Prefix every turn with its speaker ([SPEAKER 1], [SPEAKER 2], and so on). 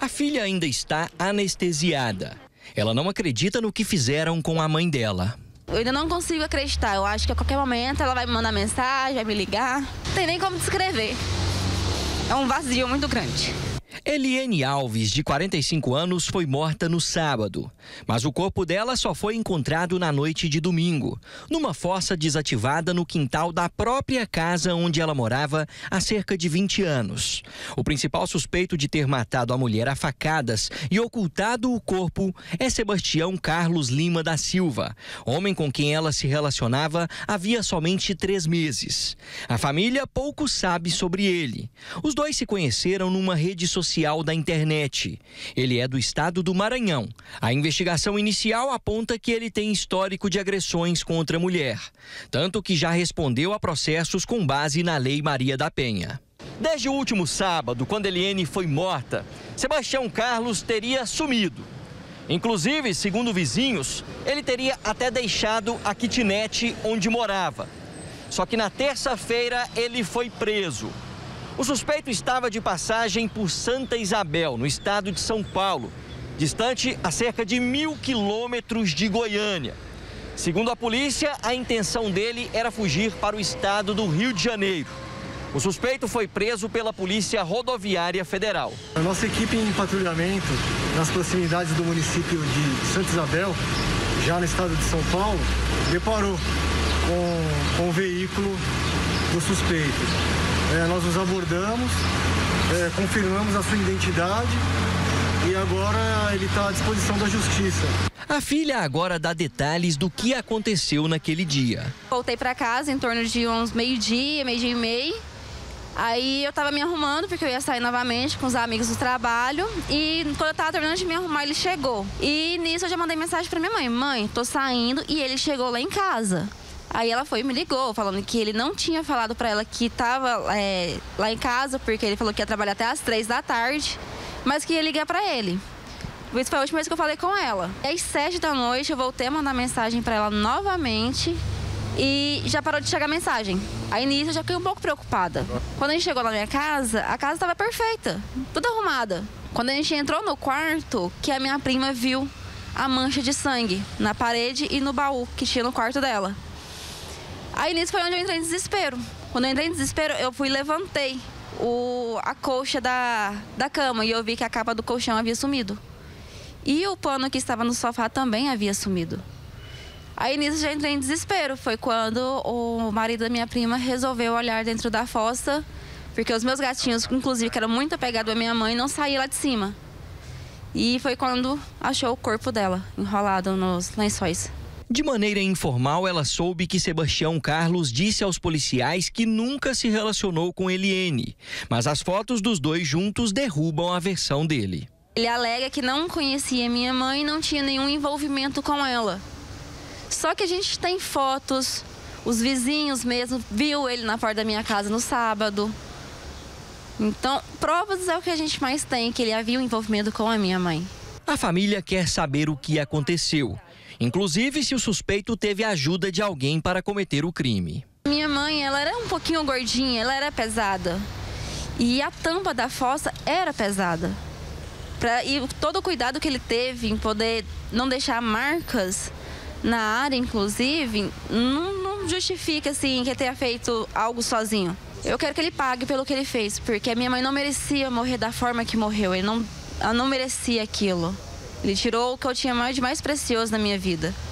[SPEAKER 1] A filha ainda está anestesiada. Ela não acredita no que fizeram com a mãe dela.
[SPEAKER 2] Eu ainda não consigo acreditar. Eu acho que a qualquer momento ela vai me mandar mensagem, vai me ligar. Não tem nem como descrever. É um vazio muito grande.
[SPEAKER 1] Eliane Alves, de 45 anos, foi morta no sábado, mas o corpo dela só foi encontrado na noite de domingo, numa fossa desativada no quintal da própria casa onde ela morava há cerca de 20 anos. O principal suspeito de ter matado a mulher a facadas e ocultado o corpo é Sebastião Carlos Lima da Silva, homem com quem ela se relacionava havia somente três meses. A família pouco sabe sobre ele. Os dois se conheceram numa rede social social da internet. Ele é do estado do Maranhão. A investigação inicial aponta que ele tem histórico de agressões contra a mulher, tanto que já respondeu a processos com base na Lei Maria da Penha. Desde o último sábado, quando Eliane foi morta, Sebastião Carlos teria sumido. Inclusive, segundo vizinhos, ele teria até deixado a kitnet onde morava. Só que na terça-feira ele foi preso. O suspeito estava de passagem por Santa Isabel, no estado de São Paulo, distante a cerca de mil quilômetros de Goiânia. Segundo a polícia, a intenção dele era fugir para o estado do Rio de Janeiro. O suspeito foi preso pela Polícia Rodoviária Federal.
[SPEAKER 3] A nossa equipe em patrulhamento nas proximidades do município de Santa Isabel, já no estado de São Paulo, deparou com, com o veículo do suspeito. É, nós os abordamos, é, confirmamos a sua identidade e agora ele está à disposição da justiça.
[SPEAKER 1] A filha agora dá detalhes do que aconteceu naquele dia.
[SPEAKER 2] Voltei para casa em torno de uns meio-dia, meio-dia e meio. Aí eu tava me arrumando, porque eu ia sair novamente com os amigos do trabalho. E quando eu tava terminando de me arrumar, ele chegou. E nisso eu já mandei mensagem pra minha mãe: Mãe, tô saindo. E ele chegou lá em casa. Aí ela foi e me ligou, falando que ele não tinha falado para ela que estava é, lá em casa, porque ele falou que ia trabalhar até as três da tarde, mas que ia ligar para ele. Isso foi a última vez que eu falei com ela. E às sete da noite eu voltei a mandar mensagem para ela novamente e já parou de chegar mensagem. Aí nisso eu já fiquei um pouco preocupada. Quando a gente chegou na minha casa, a casa estava perfeita, tudo arrumada. Quando a gente entrou no quarto, que a minha prima viu a mancha de sangue na parede e no baú que tinha no quarto dela. Aí nisso foi onde eu entrei em desespero. Quando eu entrei em desespero, eu fui levantei o, a colcha da, da cama e eu vi que a capa do colchão havia sumido. E o pano que estava no sofá também havia sumido. Aí nisso já entrei em desespero. Foi quando o marido da minha prima resolveu olhar dentro da fossa, porque os meus gatinhos, inclusive, que eram muito apegados à minha mãe, não saíam lá de cima. E foi quando achou o corpo dela enrolado nos lençóis.
[SPEAKER 1] De maneira informal, ela soube que Sebastião Carlos disse aos policiais que nunca se relacionou com Eliene, mas as fotos dos dois juntos derrubam a versão dele.
[SPEAKER 2] Ele alega que não conhecia minha mãe e não tinha nenhum envolvimento com ela. Só que a gente tem fotos, os vizinhos mesmo viu ele na porta da minha casa no sábado. Então, provas é o que a gente mais tem que ele havia um envolvimento com a minha mãe.
[SPEAKER 1] A família quer saber o que aconteceu inclusive se o suspeito teve ajuda de alguém para cometer o crime.
[SPEAKER 2] Minha mãe, ela era um pouquinho gordinha, ela era pesada. E a tampa da fossa era pesada. Pra, e todo o cuidado que ele teve em poder não deixar marcas na área, inclusive, não, não justifica assim que tenha feito algo sozinho. Eu quero que ele pague pelo que ele fez, porque a minha mãe não merecia morrer da forma que morreu. Ele não, ela não merecia aquilo. Ele tirou o que eu tinha mais de mais precioso na minha vida.